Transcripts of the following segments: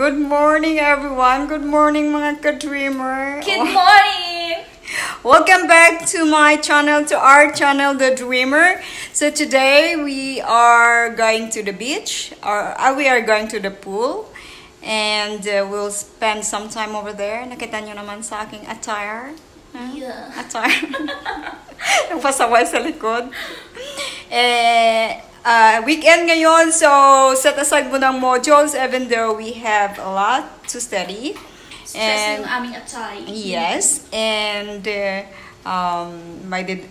Good morning, everyone. Good morning, mga ka-dreamer. Good morning! Welcome back to my channel, to our channel, The Dreamer. So today we are going to the beach, or uh, we are going to the pool, and uh, we'll spend some time over there. Nakita nyo naman sa aking attire. Huh? Yeah. Attire. Yung pasaway sa likod. Eh, uh, weekend ngayon, so set aside mo ng modules even though we have a lot to study. Stress yung aming atay. Yes, and uh, um,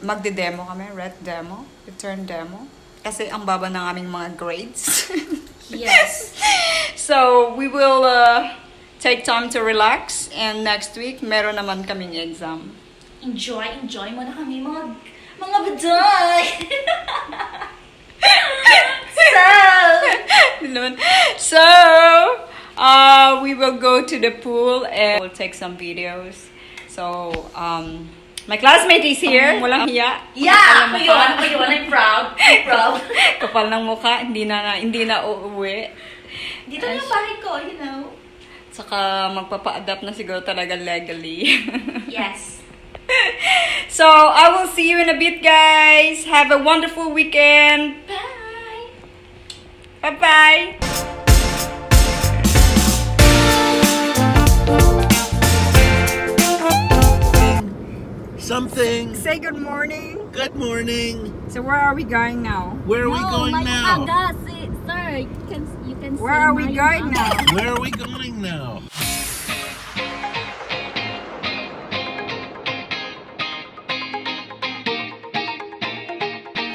magde-demo kami, red demo, return demo. Kasi ang baba ng aming mga grades. Yes. so, we will uh, take time to relax and next week, meron naman kaming exam. Enjoy, enjoy mo na kami mga, mga baday! so, so, uh, we will go to the pool and we'll take some videos. So, um, my classmate is here. Walang hiya. yeah! Ako yun, ako yun, I'm proud. I'm proud. Kapal ng mukha, hindi na, hindi na uuwi. Dito na bahay ko, you know. Saka magpapa-adapt na siguro talaga legally. Yes. so, I will see you in a bit, guys. Have a wonderful weekend. Bye! Bye-bye. Something. Say good morning. Good morning. So, where are we going now? Where are we going now? sir, you can you can. Where are we going now? Where are we going now?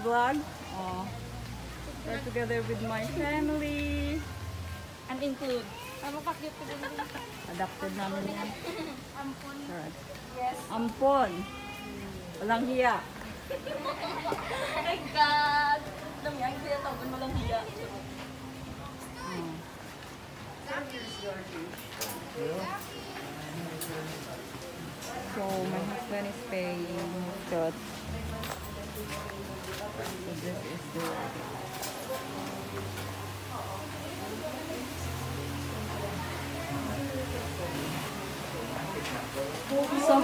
Vlog? Oh. We're together with my family. And include. Adopted namin yan. Ampun. Alright. Yes. Ampon. Walang hiya. My God! Alam niya, hindi na tawag mo lang hiya. Oh. So, my husband is paying shot.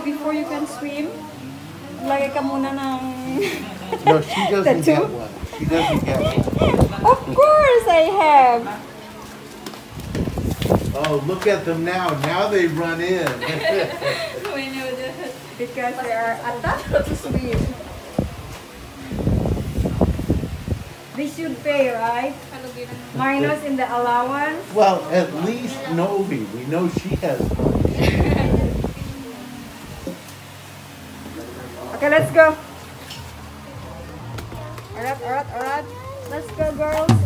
Before you can swim, lagay ka muna ng... No, she doesn't Tattoo? get one. She doesn't get one. of course I have! Oh, look at them now. Now they run in. we knew this. Because they are attached to swim. They should pay, right? Minus in the allowance. well, at least Novi. We know she has money. Okay, let's go. Alright, alright, alright. Let's go, girls.